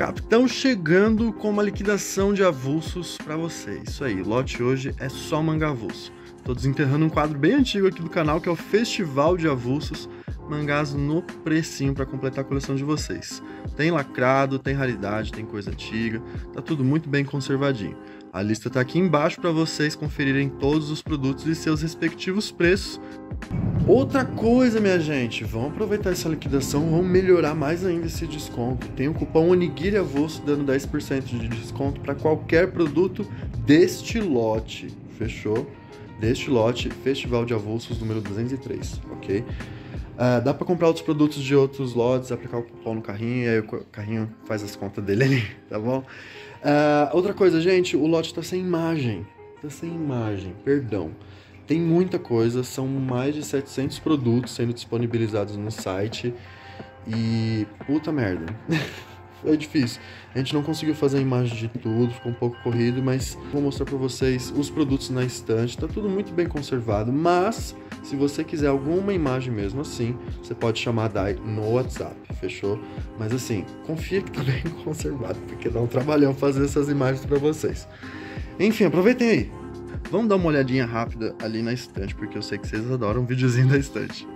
Capitão chegando com uma liquidação de avulsos para você. Isso aí, lote hoje é só manga avulso. Tô desenterrando um quadro bem antigo aqui do canal que é o Festival de Avulsos, mangás no precinho para completar a coleção de vocês. Tem lacrado, tem raridade, tem coisa antiga, tá tudo muito bem conservadinho. A lista tá aqui embaixo para vocês conferirem todos os produtos e seus respectivos preços. Outra coisa, minha gente, vamos aproveitar essa liquidação, vamos melhorar mais ainda esse desconto. Tem o cupom Onigiri Avulso dando 10% de desconto para qualquer produto deste lote, fechou? Deste lote, Festival de Avulsos número 203, ok? Uh, dá para comprar outros produtos de outros lotes, aplicar o cupom no carrinho e aí o carrinho faz as contas dele ali, tá bom? Uh, outra coisa, gente, o lote tá sem imagem. Tá sem imagem, perdão. Tem muita coisa, são mais de 700 produtos sendo disponibilizados no site e puta merda. Foi difícil. A gente não conseguiu fazer a imagem de tudo, ficou um pouco corrido, mas vou mostrar para vocês os produtos na estante. Tá tudo muito bem conservado, mas se você quiser alguma imagem mesmo assim, você pode chamar a Dai no WhatsApp, fechou? Mas assim, confia que tá bem conservado, porque dá um trabalhão fazer essas imagens para vocês. Enfim, aproveitem aí. Vamos dar uma olhadinha rápida ali na estante, porque eu sei que vocês adoram um videozinho da estante.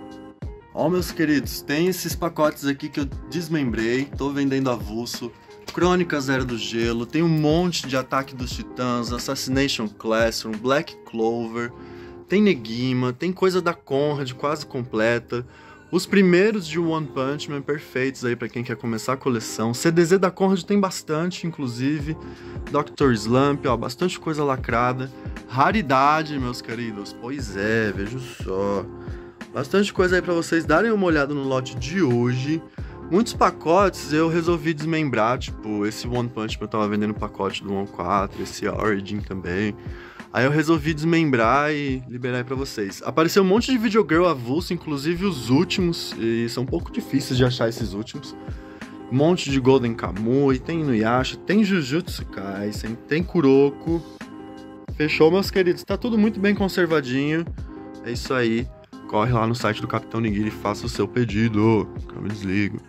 Ó, meus queridos, tem esses pacotes aqui que eu desmembrei, tô vendendo avulso. Crônicas Era do Gelo, tem um monte de Ataque dos Titãs, Assassination Classroom, Black Clover, tem Negima, tem coisa da Conrad quase completa. Os primeiros de One Punch Man perfeitos aí para quem quer começar a coleção. CDZ da Conrad tem bastante, inclusive. Dr. Slump, ó, bastante coisa lacrada. Raridade, meus queridos. Pois é, vejo só. Bastante coisa aí para vocês darem uma olhada no lote de hoje. Muitos pacotes eu resolvi desmembrar, tipo, esse One Punch Man eu tava vendendo pacote do One 4, esse Origin também. Aí eu resolvi desmembrar e liberar aí pra vocês. Apareceu um monte de videogirl avulso, inclusive os últimos, e são um pouco difíceis de achar esses últimos. Um monte de Golden Kamui, tem Inuyasha, tem Jujutsu Kaisen, tem Kuroko. Fechou, meus queridos? Tá tudo muito bem conservadinho. É isso aí. Corre lá no site do Capitão Nigiri e faça o seu pedido. Eu me desligo.